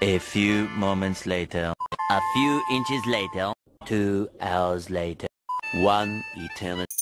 A few moments later. A few inches later. Two hours later. One eternity.